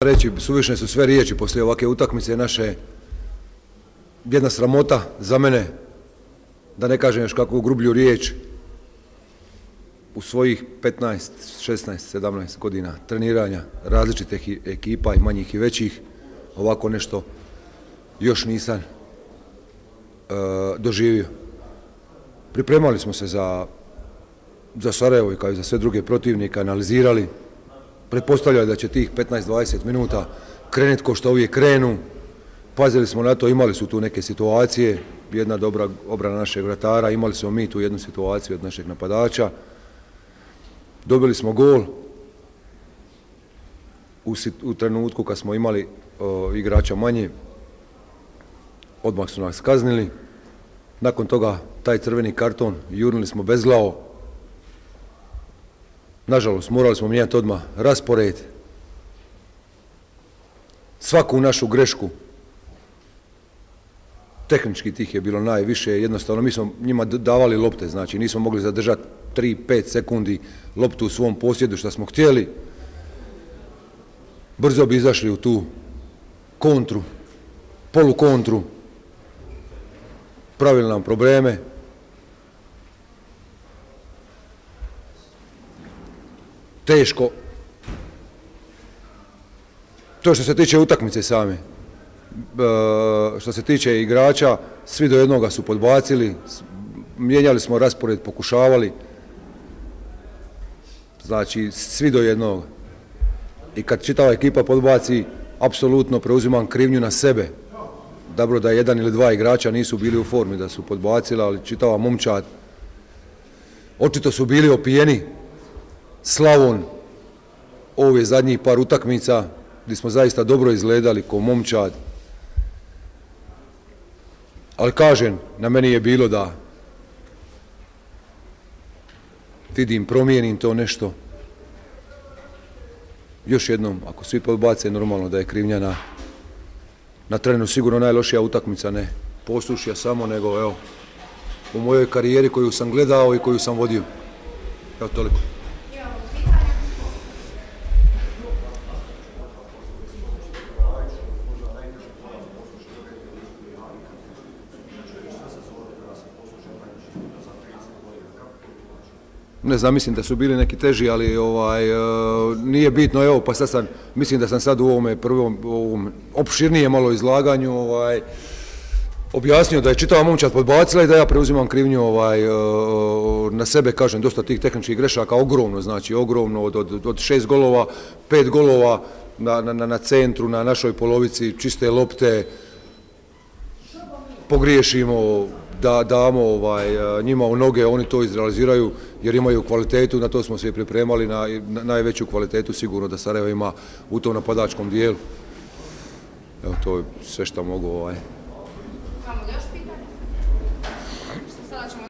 reći, suvišne su sve riječi poslije ovakve utakmice naše. Jedna sramota za mene, da ne kažem još kakvu grublju riječ, u svojih 15, 16, 17 godina treniranja različitih ekipa i manjih i većih, ovako nešto još nisam e, doživio. Pripremali smo se za, za Sarajevo i kao i za sve druge protivnike, analizirali, pretpostavljali da će tih 15-20 minuta krenuti ko što uvijek krenu. Pazili smo na to, imali su tu neke situacije, jedna dobra obrana našeg vratara, imali smo mi tu jednu situaciju od našeg napadača. Dobili smo gol u, trenutku kad smo imali igrača manje. Odmah su nas kaznili. Nakon toga taj crveni karton, jurnili smo bezglavo, Nažalost, morali smo mijenjati odmah raspored. Svaku našu grešku, tehnički tih je bilo najviše, jednostavno mi smo njima davali lopte, znači nismo mogli zadržati 3-5 sekundi loptu u svom posjedu što smo htjeli. Brzo bi izašli u tu kontru, polukontru, pravili nam probleme, teško. To što se tiče utakmice same. E, što se tiče igrača, svi do jednoga su podbacili, mijenjali smo raspored, pokušavali. Znači, svi do jednog. I kad čitava ekipa podbaci, apsolutno preuzimam krivnju na sebe. Dobro da jedan ili dva igrača nisu bili u formi, da su podbacila, ali čitava momčad. Očito su bili opijeni Slavon ove zadnjih par utakmica gdje smo zaista dobro izgledali ko momčad. Ali kažem, na meni je bilo da vidim, promijenim to nešto. Još jednom, ako svi podbace, normalno da je krivnja na, trenu sigurno najlošija utakmica, ne poslušja samo, nego evo, u mojoj karijeri koju sam gledao i koju sam vodio. Evo toliko. Ne znam, mislim da su bili neki teži, ali ovaj, e, nije bitno, evo, pa sad sam, mislim da sam sad u ovome prvom, ovom opširnijem malo izlaganju, ovaj, objasnio da je čitava momčad podbacila i da ja preuzimam krivnju ovaj, e, na sebe, kažem, dosta tih tehničkih grešaka, ogromno, znači ogromno, od, od, od šest golova, pet golova na, na, na centru, na našoj polovici, čiste lopte, pogriješimo, da damo ovaj, njima u noge, oni to izrealiziraju jer imaju kvalitetu, na to smo se pripremali, na, najveću kvalitetu sigurno da Sarajevo ima u tom napadačkom dijelu. Evo to je sve što mogu ovaj.